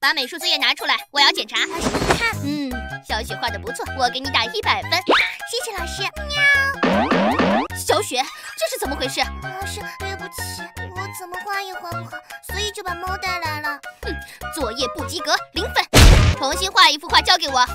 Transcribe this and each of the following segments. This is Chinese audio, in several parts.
把美术作业拿出来，我要检查。老师你看，嗯，小雪画的不错，我给你打一百分。谢谢老师。喵。小雪，这是怎么回事？老师，对不起，我怎么画也画不好，所以就把猫带来了。哼，作业不及格，零分。重新画一幅画交给我。好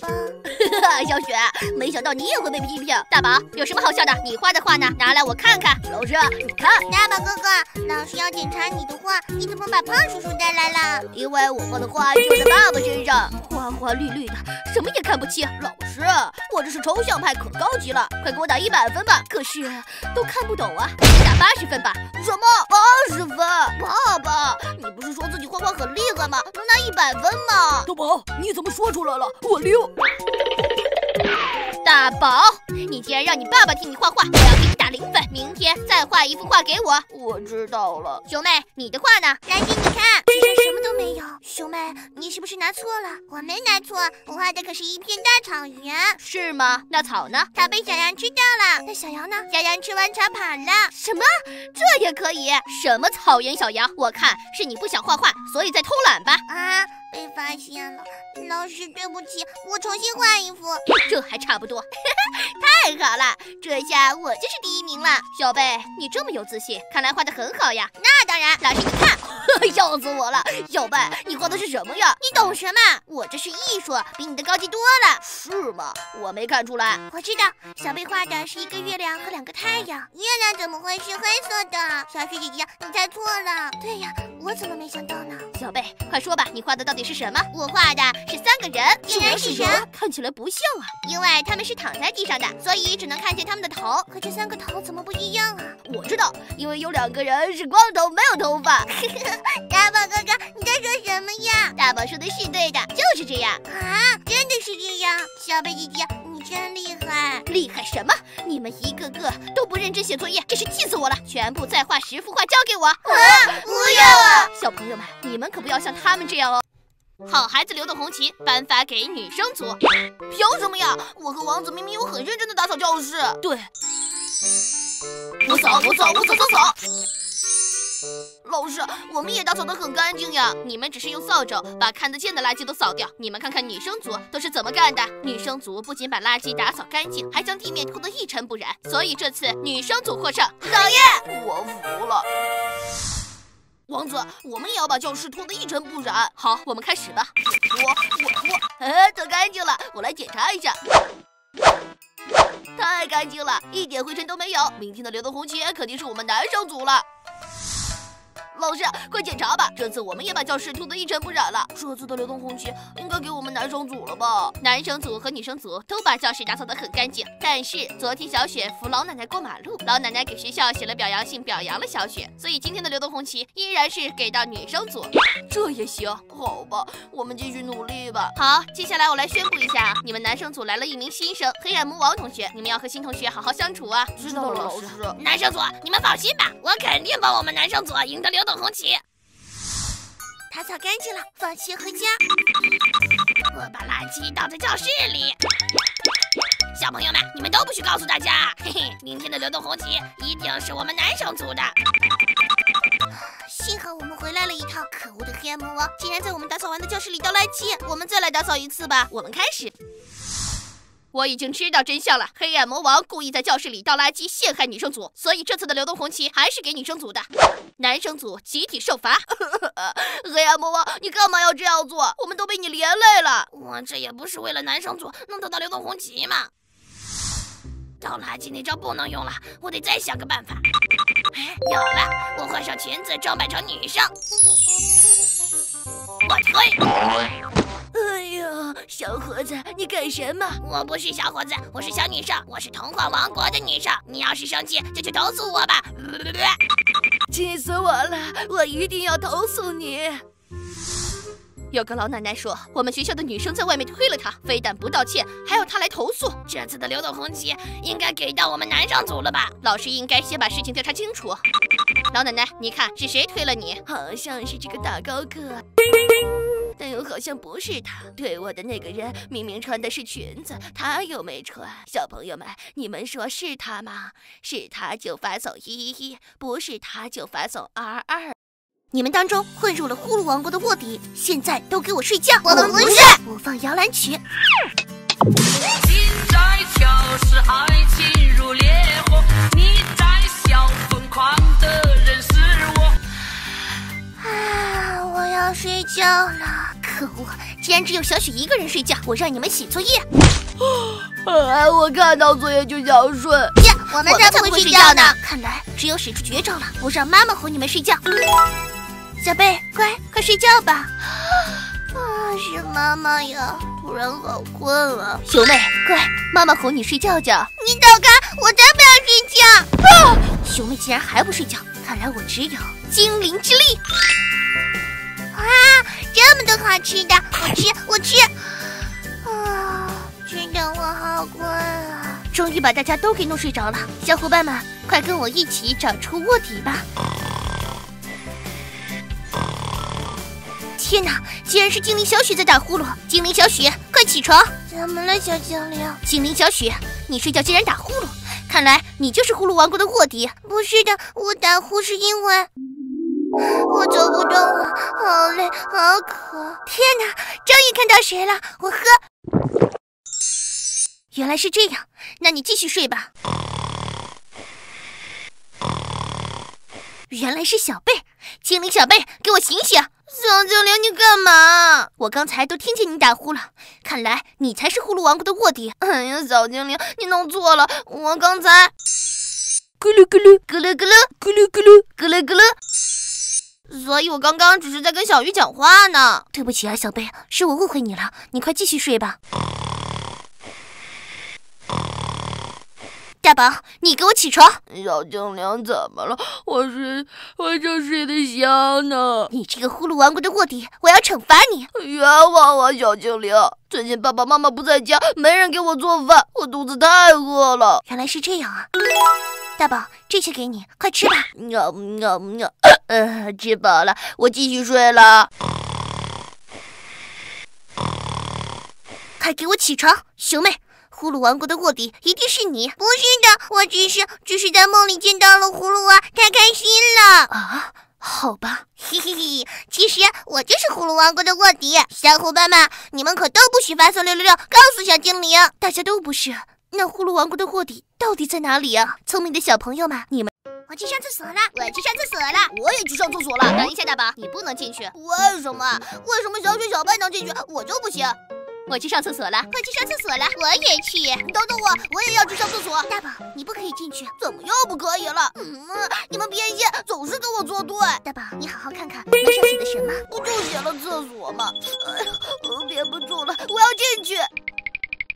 吧。小雪，没想到你也会被批评。大宝，有什么好笑的？你画的画呢？拿来我看看。老师，你看。大宝哥哥，老师要检查你的画，你怎么把胖叔叔带来了？因为我画的画就在爸爸身上，花花绿绿的，什么也看不清。老师，我这是抽象派，可高级了，快给我打一百分吧。可是都看不懂啊，打八十分吧。什么？八十分？爸爸，你不是说自己画画很厉害吗？能拿一百分吗？大宝，你怎么说出来了？我溜。大宝，你竟然让你爸爸替你画画，我要给你打零分。明天再画一幅画给我。我知道了。熊妹，你的画呢？来给你看，地上什么都没有。熊妹，你是不是拿错了？我没拿错，我画的可是一片大草原。是吗？那草呢？它被小羊吃掉了。那小羊呢？小羊吃完草跑了。什么？这也可以？什么草原小羊？我看是你不想画画，所以在偷懒吧？啊！被发现了，老师，对不起，我重新画一幅，这还差不多，太好了，这下我就是第一名了。小贝，你这么有自信，看来画的很好呀。那当然，老师你看，笑死我了。小贝，你画的是什么呀？你懂什么？我这是艺术，比你的高级多了。是吗？我没看出来。我知道，小贝画的是一个月亮和两个太阳。月亮怎么会是黑色的？小雪姐姐，你猜错了。对呀，我怎么没想到呢？小贝，快说吧，你画的到底？是什么？我画的是三个人，竟然是人，看起来不像啊！因为他们是躺在地上的，所以只能看见他们的头。可这三个头怎么不一样啊？我知道，因为有两个人是光头，没有头发。大宝哥哥，你在说什么呀？大宝说的是对的，就是这样啊！真的是这样。小贝姐姐，你真厉害！厉害什么？你们一个个都不认真写作业，真是气死我了！全部再画十幅画交给我。啊！不要啊！小朋友们，你们可不要像他们这样哦。好孩子流动红旗颁发给女生组，凭什么呀？我和王子明明有很认真的打扫教室。对，我扫我扫我扫扫扫。老师，我们也打扫得很干净呀。你们只是用扫帚把看得见的垃圾都扫掉。你们看看女生组都是怎么干的？女生组不仅把垃圾打扫干净，还将地面拖得一尘不染。所以这次女生组获胜。讨厌，我服了。王子，我们也要把教室拖得一尘不染。好，我们开始吧。我我我，哎，拖干净了，我来检查一下。太干净了，一点灰尘都没有。明天的流动红旗肯定是我们男生组了。老师，快检查吧！这次我们也把教室涂得一尘不染了。这次的流动红旗应该给我们男生组了吧？男生组和女生组都把教室打扫得很干净。但是昨天小雪扶老奶奶过马路，老奶奶给学校写了表扬信，表扬了小雪，所以今天的流动红旗依然是给到女生组。这也行，好吧，我们继续努力吧。好，接下来我来宣布一下，你们男生组来了一名新生，黑暗魔王同学，你们要和新同学好好相处啊。知道了，老师。男生组，你们放心吧，我肯定帮我们男生组赢得流动。红旗，打扫干净了，放学回家。我把垃圾倒在教室里。小朋友们，你们都不许告诉大家。嘿嘿，明天的流动红旗一定是我们男生组的。幸好我们回来了一趟。可恶的黑暗魔王竟然在我们打扫完的教室里倒垃圾。我们再来打扫一次吧。我们开始。我已经知道真相了，黑暗魔王故意在教室里倒垃圾陷害女生组，所以这次的流动红旗还是给女生组的，男生组集体受罚。黑暗魔王，你干嘛要这样做？我们都被你连累了。我这也不是为了男生组能得到流动红旗吗？倒垃圾那招不能用了，我得再想个办法。有了，我换上裙子装扮成女生，我推。哎呀，小伙子，你干什么？我不是小伙子，我是小女生，我是童话王国的女生。你要是生气，就去投诉我吧。气死我了！我一定要投诉你。有个老奶奶说，我们学校的女生在外面推了她，非但不道歉，还要她来投诉。这次的流动红旗应该给到我们男生组了吧？老师应该先把事情调查清楚。老奶奶，你看是谁推了你？好像是这个大高个。但又好像不是他对我的那个人，明明穿的是裙子，他又没穿。小朋友们，你们说是他吗？是他就发送一一一，不是他就发送二二。你们当中混入了呼噜王国的卧底，现在都给我睡觉！我们不是。我放摇篮曲。心在跳，是爱情如烈火。你在笑，疯狂的人是我。啊，我要睡觉了！可恶，竟然只有小雪一个人睡觉，我让你们写作业。啊，我看到作业就想睡。呀，我们才不会睡觉呢！看来只有使出绝招了，我让妈妈哄你们睡觉。小贝，乖，快睡觉吧。啊，是妈妈呀，突然好困啊。熊妹，乖，妈妈哄你睡觉觉。你走开，我才不要睡觉。啊，熊妹竟然还不睡觉，看来我只有精灵之力。哇，这么多好吃的，我吃，我吃。啊，吃的我好困啊！终于把大家都给弄睡着了，小伙伴们，快跟我一起找出卧底吧。天哪！竟然是精灵小雪在打呼噜！精灵小雪，快起床！怎么了，小精灵？精灵小雪，你睡觉竟然打呼噜，看来你就是呼噜王国的卧底。不是的，我打呼是因为我走不动了，好累，好渴。天哪！终于看到谁了，我喝。原来是这样，那你继续睡吧。原来是小贝，精灵小贝，给我醒醒！小精灵，你干嘛？我刚才都听见你打呼了，看来你才是呼噜王国的卧底。哎呀，小精灵，你弄错了，我刚才咕噜咕噜咕噜咕噜咕噜咕噜咕噜咕噜，所以我刚刚只是在跟小鱼讲话呢。对不起啊，小贝，是我误会你了，你快继续睡吧。大宝，你给我起床！小精灵怎么了？我睡，我正睡得香呢。你这个呼噜王国的卧底，我要惩罚你！冤枉我，小精灵！最近爸爸妈妈不在家，没人给我做饭，我肚子太饿了。原来是这样啊！大宝，这些给你，快吃吧。喵喵喵！呃，吃饱了，我继续睡了。快给我起床，熊妹！葫芦王国的卧底一定是你，不是的，我只是只是在梦里见到了葫芦娃，太开心了啊！好吧，嘿嘿嘿，其实我就是葫芦王国的卧底，小伙伴们，你们可都不许发送六六六告诉小精灵，大家都不是。那葫芦王国的卧底到底在哪里啊？聪明的小朋友们，你们，我去上厕所了，我去上厕所了，我也去上厕所了。等一下，大宝，你不能进去，为什么？为什么小雪、小白能进去，我就不行？我去上厕所了，快去上厕所了，我也去。等等我，我也要去上厕所。大宝，你不可以进去，怎么又不可以了？嗯，你们偏心，总是跟我作对。大宝，你好好看看，我上写的什么？不就写了厕所吗？哎呀，我憋不住了，我要进去。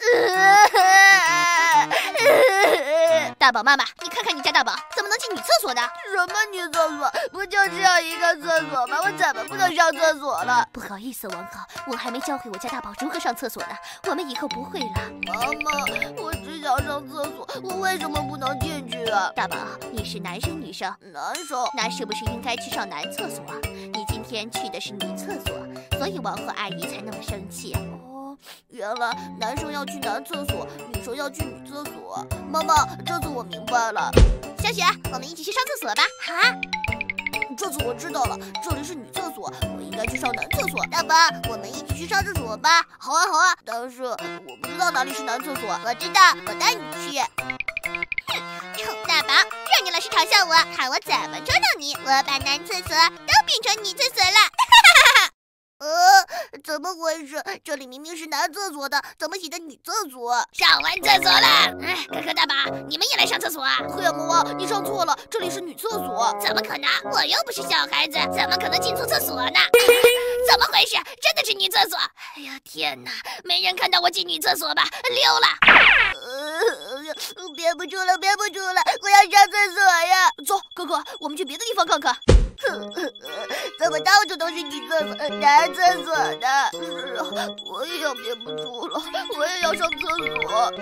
大宝妈妈，你看看你家大宝怎么能进女厕所的？什么女厕所？不就这样一个厕所吗？我怎么不能上厕所了？不好意思，王浩，我还没教会我家大宝如何上厕所呢。我们以后不会了。妈妈，我只想上厕所，我为什么不能进去啊？大宝，你是男生女生？男生。那是不是应该去上男厕所？你今天去的是女厕所，所以王后阿姨才那么生气。原来男生要去男厕所，女生要去女厕所。妈妈，这次我明白了。小雪，我们一起去上厕所吧。好，这次我知道了，这里是女厕所，我应该去上男厕所。大宝，我们一起去上厕所吧。好啊，好啊，但是我不知道哪里是男厕所。我知道，我带你去。哼，臭大宝，让你老师嘲笑我，看我怎么捉弄你！我把男厕所都变成女厕所了。哈 哈呃，怎么回事？这里明明是男厕所的，怎么写的女厕所？上完厕所了。哎，可可大宝，你们也来上厕所啊？黑暗魔王，你上错了，这里是女厕所。怎么可能？我又不是小孩子，怎么可能进错厕所呢？怎么回事？真的是女厕所？哎呀天哪！没人看到我进女厕所吧？溜了。呃，憋不住了，憋不住了，我要上厕所呀！走，可可，我们去别的地方看看。哼，怎么到处都是女厕所、男厕所的？是啊，我也要憋不住了，我也要上厕所。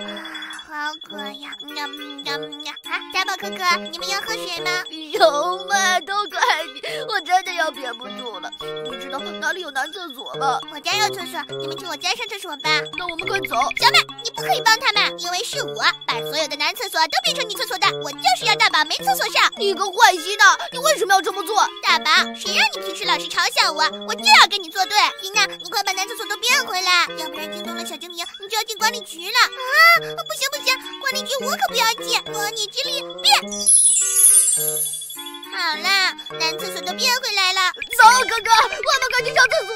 好渴呀！喵喵喵！啊，大宝哥哥，你们要喝水吗？有嘛，都怪你，憋不住了。你知道哪里有男厕所吗？我家有厕所，你们去我家上厕所吧。那我们快走。小美，你不可以帮他们，因为是我把所有的男厕所都变成女厕所的。我就是要大宝没厕所上。你个坏心的，你为什么要这么做？大宝，谁让你平时老是嘲笑我，我就要跟你作对。琳娜，你快把男厕所都变回来，要不然惊动了小精灵，你就要进管理局了。啊，不行不行，管理局我可不要进。魔女之力变。好啦，男厕所都变回来了。走，哥哥，我们快去上厕所。